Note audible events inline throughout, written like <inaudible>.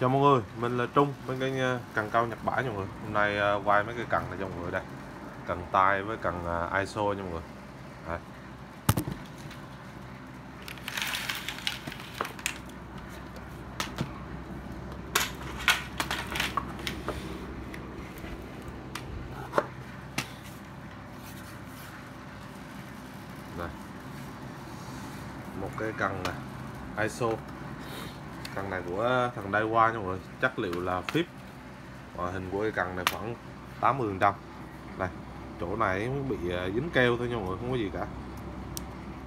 Chào mọi người, mình là Trung bên kênh ờ, cần cao Nhật bản nha mọi người. Hôm nay ờ, quay mấy cái cần này cho mọi người đây. Cần tay với cần ờ, ISO nha mọi người. Đấy. Đây. Một cái cần này ISO của thằng Daiwa nha mọi người. Chất liệu là flip và hình của cây cần này khoảng 80 phần trăm. Đây chỗ này mới bị ờ, dính keo thôi nha mọi người không có gì cả.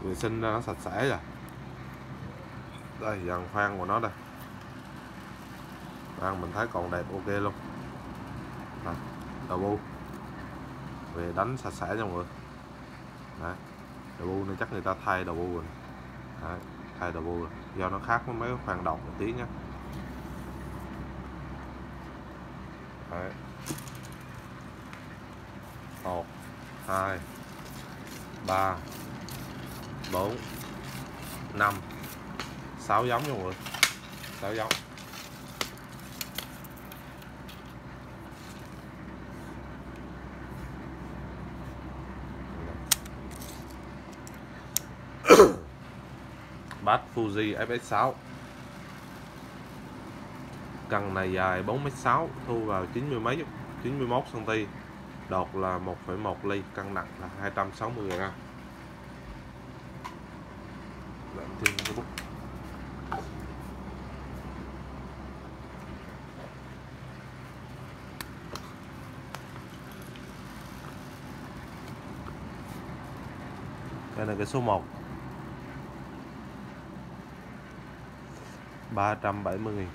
Vệ sinh ra nó sạch sẽ rồi. Đây dàn khoan của nó đây. Khoan mình thấy còn đẹp ok luôn. Này, đầu bu. Về đánh sạch sẽ nha mọi người. Đấy đầu bu này chắc người ta thay đầu bu rồi đấy thay đầu bu rồi do nó khác với mấy cái đồng một tí nhé. Đấy. một, hai, ba, bốn, năm. Sáu giống nha mọi người. Sáu giống. Bass Fuji FX6 cần này dài 4m6 thu vào 90 mấy 91 cm đột là 1,1 ly cân nặng là 260 g Lệnh thêm cái đây là cái số 1 370 nghìn.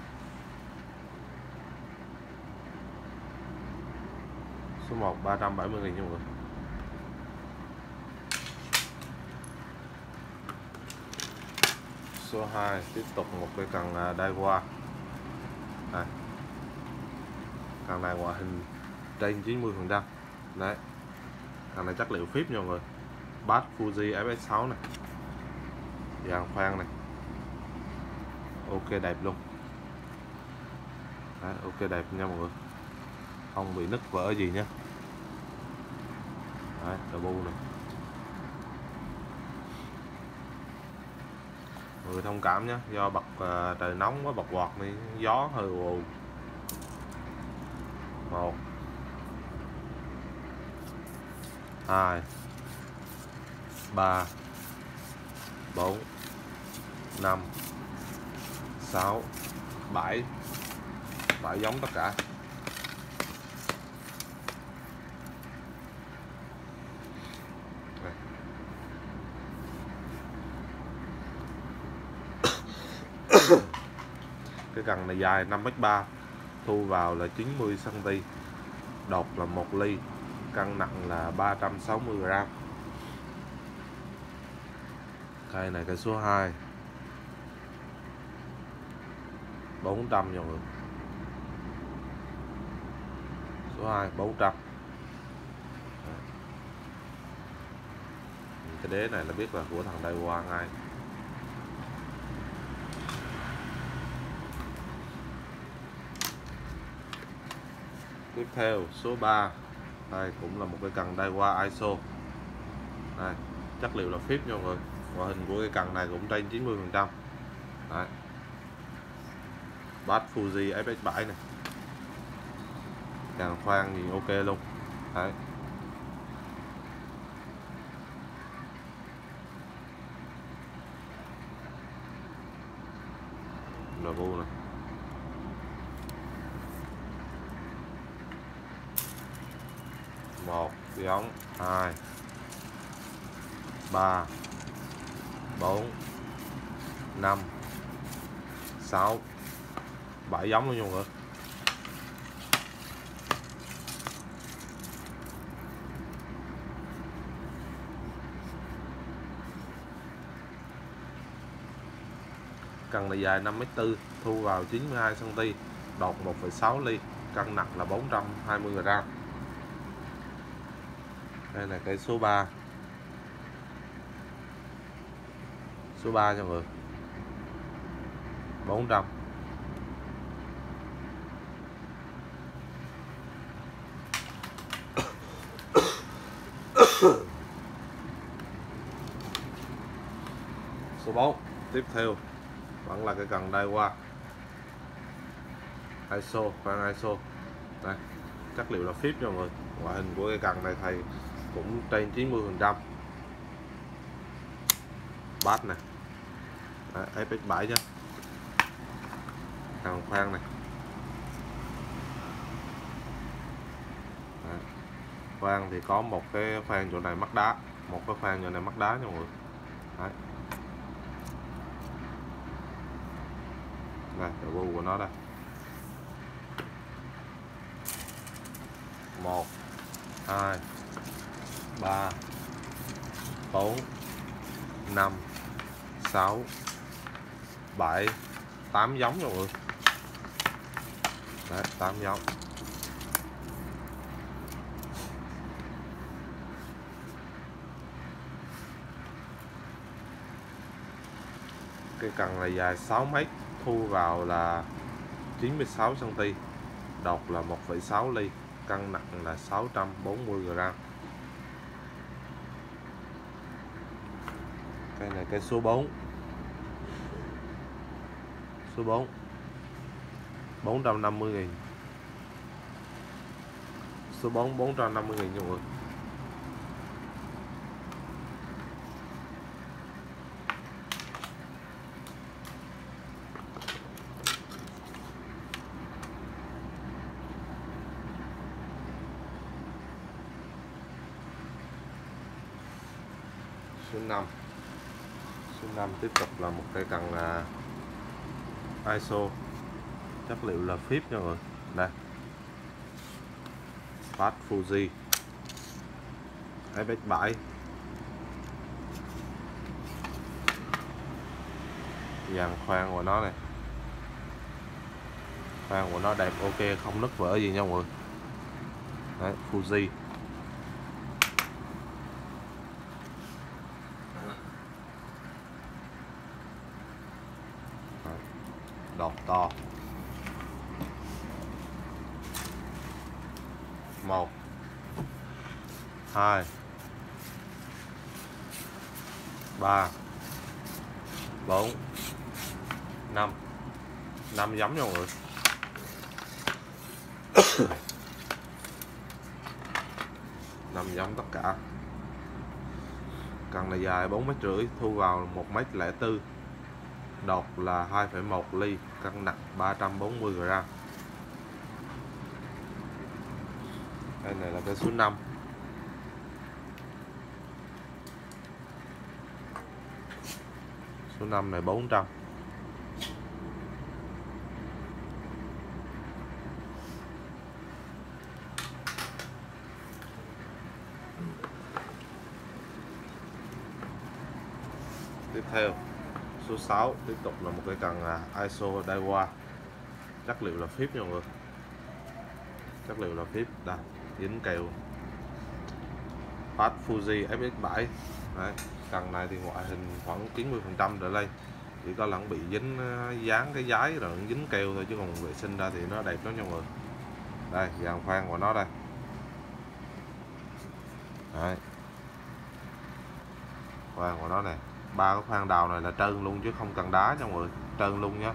Số 1 370 nghìn nha mọi người. Số 2 tiếp tục một cái cần đai qua à, Cần này ngoại hình trên 90 phần trăm. Đấy. Cần này chất liệu phíp nha mọi người. Bass Fuji FS6 này. Dàn khoan này ok đẹp luôn. Đấy, ok đẹp nha mọi người. Không bị nứt vỡ gì nhé Đấy, đầu bu này mọi người thông cảm nhé do bật uh, trời nóng quá bật quạt đi gió hơi ù. Một. Hai. Ba. Bốn. Năm. 6 7 7 giống tất cả. <coughs> Cái cần này dài 5m3 thu vào là 90 cm đột là 1 ly, cân nặng là 360 g cây này cây số 2 400 nha mọi người. Số 2 400 cái đế này là biết là của thằng Daiwa ngay tiếp theo, số 3 đây cũng là một cái cần Daiwa ISO. Đây, chất liệu là phíp nha mọi người. Ngoại hình của cái cần này cũng trên 90 phần trăm bát Fuji FX7 này. Càng khoan thì ok luôn. Đấy. Là vô này. Một, giống, hai, ba, bốn, năm, sáu bãi giống luôn rồi cần là dài 5m4 thu vào 92cm đột 1,6 ly cân nặng là 420g đây là cái số 3 số 3 cho mọi người. 400 <coughs> số 4 tiếp theo, vẫn là cái cần đai qua. ISO khoan ISO. Đây, chất liệu là phíp cho mọi người. Ngoại hình của cái cần này thầy cũng trên 90 phần trăm. Bát này FX7 chứ cần khoan này Đấy khoan thì có một cái khoan chỗ này mắc đá, một cái khoan chỗ này mắc đá nha mọi người. Đấy. đây đầu bu của nó đây. Một, hai, ba, bốn, năm, sáu, bảy, tám giống rồi mọi người. Đấy, tám giống. Cái cần là dài 6 mét thu vào là 96 cm độc là 1,6 ly cân nặng là 640 g cây này cây số 4 số 4 450 nghìn. Số 4 450 nghìn cho mọi người. Số 5 số 5 tiếp tục là một cây cần là ISO chất liệu là phíp nha mọi người. Đây. Fast Fuji. FX7 dàn khoan của nó này. Khoan của nó đẹp ok không nứt vỡ gì nha mọi người. Đấy, Fuji đọt to một hai ba. Bốn. Năm. Năm giống nha mọi người năm giống tất cả. Cần là dài bốn mét rưỡi thu vào một mét lẻ tư. Đột là 2,1 ly cân nặng 340 g đây này là cái số 5 số 5 này 400 tiếp theo số 6 tiếp tục là một cái cần à, ISO Daiwa. Chất liệu là phíp nha mọi người. Chất liệu là phíp đây dính kèo. Fast Fuji FX7 Đấy, cần này thì ngoại hình khoảng 90 phần trăm trở lên. Chỉ có lẫn bị dính ờ, dán cái giấy rồi dính keo thôi, chứ còn vệ sinh ra thì nó đẹp lắm nha mọi người. Đây dàn khoan của nó đây. Đấy. khoan của nó này ba cái khoan đào này là trơn luôn chứ không cần đá nha mọi người. Trơn luôn nhá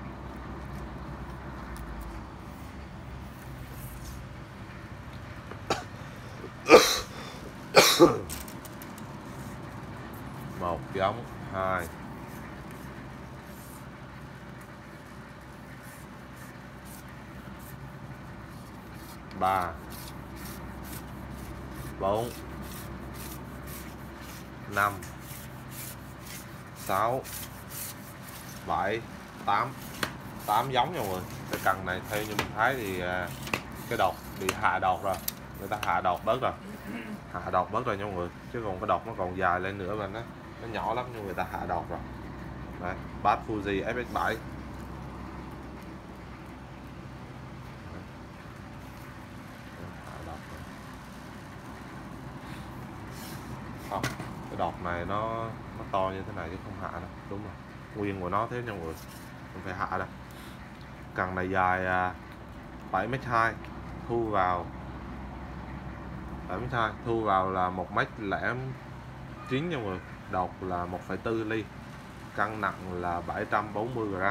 giống hai. Ba. Bốn. Năm. Sáu. Bảy. Tám. Tám giống nha mọi người cái cần này theo như mình thấy thì à, cái đọt bị hạ đọt rồi. Người ta hạ đọt bớt rồi. Hạ đọt bớt rồi nha mọi người. Chứ còn cái đọt nó còn dài lên nữa mà đó nó nhỏ lắm nhưng người ta hạ đọt rồi. Đấy, Bass Fuji FX7 không cái đọt này nó nó to như thế này chứ không hạ đâu. Đúng rồi. Nguyên của nó thế nha mọi người không phải hạ đâu. Cần này dài 7 m 2 thu vào 7m2 thu vào là một m lẻ chín nha mọi người đột là 1,4 ly cân nặng là 740 g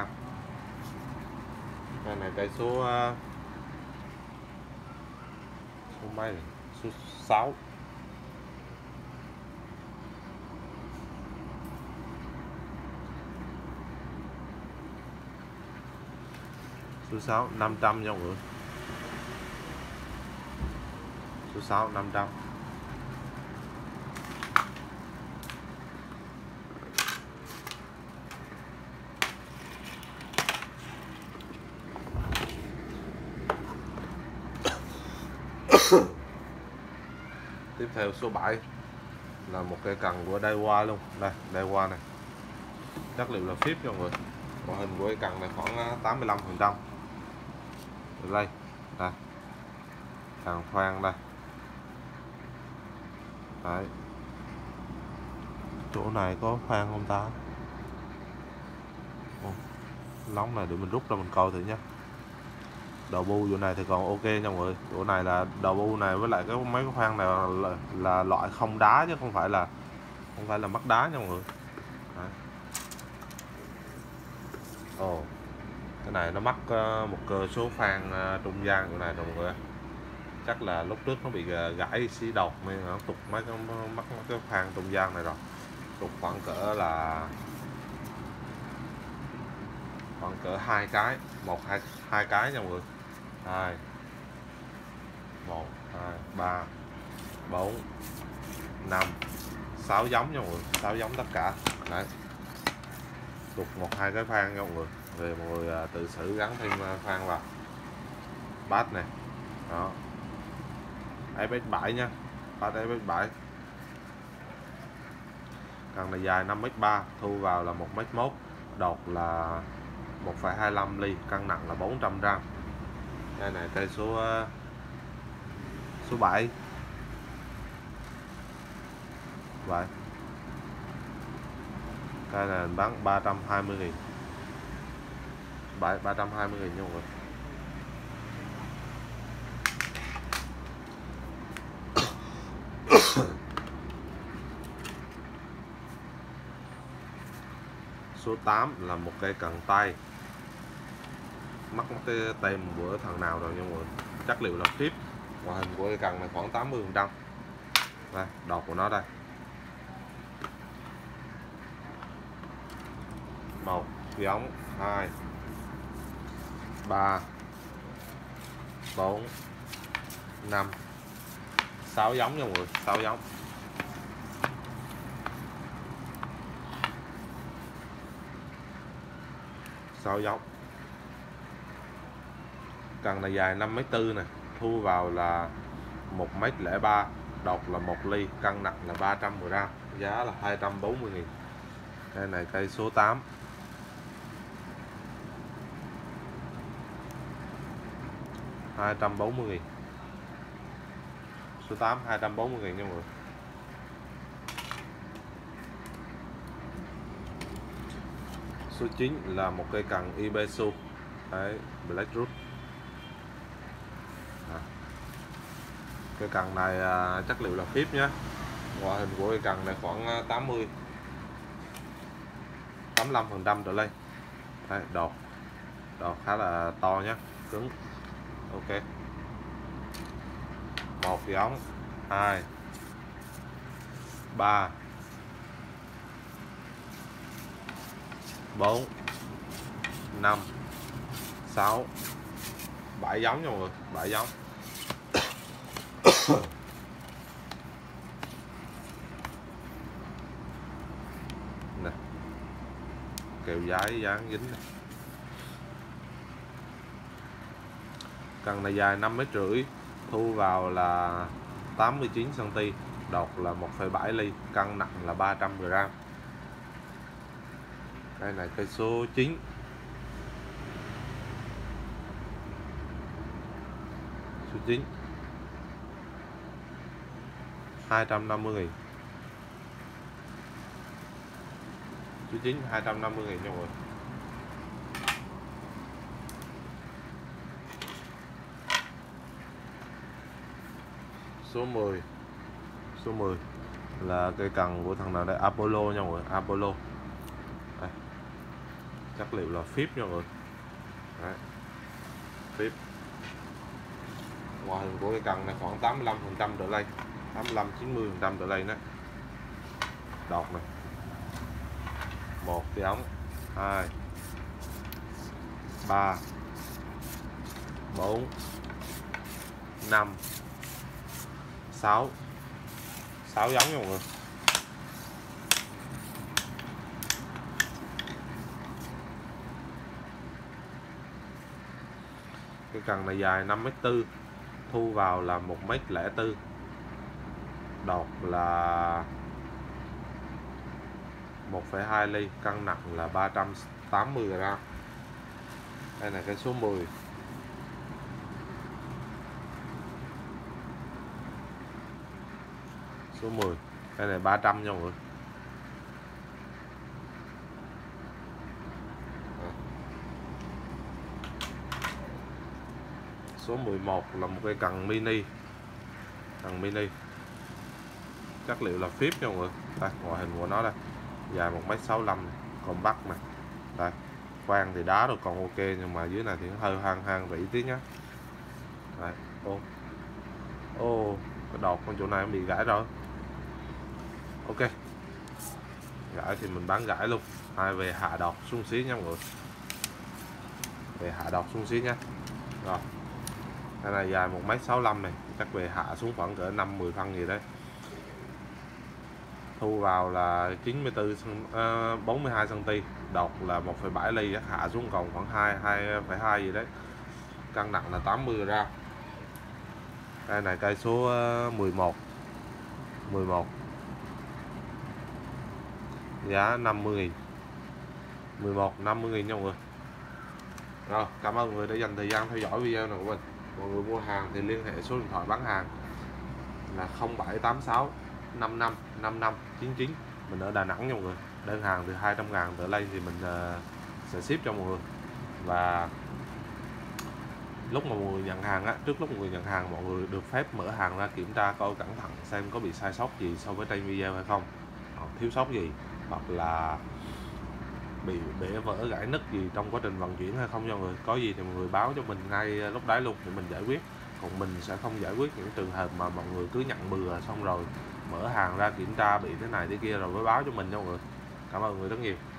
cây này cây số ờ, số mấy này? số 6 số 6 500 nha mọi người. Số 6 500 tiếp theo số 7 là một cây cần của Daiwa luôn. Đây Daiwa này. Chất liệu là phíp cho mọi người. Ngoại hình của cây cần này khoảng à, 85 phần trăm. Đây đây. Càng khoan đây. Đấy. Chỗ này có khoan không ta? Ồ, nóng này để mình rút ra mình coi thử nhé đầu bu chỗ này thì còn ok nha mọi người. Chỗ này là đầu bu này với lại cái mấy cái khoang này là, là, là loại không đá chứ không phải là không phải là mắt đá nha mọi người. Đấy. ồ cái này nó mắc ờ, một cơ số khoang ờ, trung gian chỗ này rồi mọi người chắc là lúc trước nó bị ờ, gãy xí độc nên nó tục mấy cái mắc mấy cái khoang trung gian này rồi. Tục khoảng cỡ là khoảng cỡ hai cái một hai hai cái nha mọi người hai. Một hai ba bốn năm. Sáu giống nha mọi người. Sáu giống tất cả. Đấy. Tục một hai cái phan nha mọi người. Về mọi người à, tự xử gắn thêm à, phan vào. Bát này đó. FS 7 nha. Bát FS 7 cần này dài 5m3 thu vào là 1m1 đột là 1,25 ly cân nặng là 400 gram đây này cây số ờ, số 7 vậy cây này mình bán 320 nghìn. 7 320 nghìn nha mọi người. <coughs> Số 8 là một cây cần tay mắc cái tem của thằng nào rồi nhưng mà chất liệu là tiếp ngoại hình của cây cần này khoảng 80 phần trăm. Đây, đọt của nó đây. Một giống hai, ba, bốn, năm. Sáu giống nha mọi người, sáu giống. Sáu giống cần là dài 5 mét 4 này thu vào là 1 mét lẻ 3 đột là 1 ly, cân nặng là 310 gram, giá là 240 nghìn. Cây này cây số 8 240 nghìn. Số 8 240 nghìn nha mọi người. Số 9 là một cây cần Ibesu. Đấy, Black Root. Cây cần này à, chất liệu là phíp nhé ngoại hình của cây cần này khoảng à, 80 85 phần trăm trở lên. Đấy, đột đột khá là to nhé cứng. Ok. Một giống hai. Ba. Bốn. Năm. Sáu. Bảy giống nha mọi người bảy giống nè. Kèo giấy dán dính này. cần này dài 5 mét rưỡi thu vào là 89 cm đột là 1,7 ly cân nặng là 300 g đây là cây số 9 số 9 250 nghìn chú 9 250 nghìn nha mọi người. Số 10 số 10 là cây cần của thằng nào đây? Apollo nha mọi người, Apollo. Đây. chất liệu là phíp nha mọi người. Đấy. phíp ngoài hình của cây cần này khoảng 85 phần trăm trở lên. 85 90 phần trăm từ đây đấy đọt này. Một cái ống. Hai. Ba. Bốn. Năm. Sáu. Sáu giống nha mọi người. Cái cần này dài 5m4 thu vào là 1m04 đọt là 1,2 ly cân nặng là 380 gram đây là cái số 10 số 10 đây này 300 nha mọi người. Số 11 là một cái cần mini. Cần mini chất liệu là phíp nha mọi người đây ngoại hình của nó đây dài 1m65 còn bắt này đây khoan thì đá rồi còn ok, nhưng mà dưới này thì hơi hang hang rỉ tí nhá. Đây ô ô, cái đọt con chỗ này bị gãy rồi ok. Gãy thì mình bán gãy luôn. Hai về hạ đọt xuống xí nha mọi người. Về hạ đọt xuống xí nha rồi. Cái này dài một mét sáu này, chắc về hạ xuống khoảng cỡ 5 10 phân gì đấy thu vào là 94 à, 42 cm đọt là 1,7 ly hạ xuống còn khoảng 2 2,2 gì đấy. Cân nặng là 80 ra. Đây này cây số ờ, 11 11 giá 50 nghìn. 11 50 nghìn nha mọi người. Rồi cảm ơn mọi người đã dành thời gian theo dõi video này của mình. Mọi người mua hàng thì liên hệ số điện thoại bán hàng là 0786 55 55 99 mình ở Đà Nẵng nha mọi người. Đơn hàng từ 200 ngàn trở lên thì mình uh, sẽ ship cho mọi người. Và lúc mà mọi người nhận hàng á trước lúc mọi người nhận hàng mọi người được phép mở hàng ra kiểm tra coi cẩn thận xem có bị sai sót gì so với trên video hay không. Hoặc thiếu sót gì hoặc là bị bể vỡ gãy nứt gì trong quá trình vận chuyển hay không cho người. Có gì thì mọi người báo cho mình ngay lúc đấy luôn thì mình giải quyết. Còn mình sẽ không giải quyết những trường hợp mà mọi người cứ nhận bừa xong rồi mở hàng ra kiểm tra bị thế này thế kia rồi mới báo cho mình nha mọi người. Cảm ơn mọi người rất nhiều.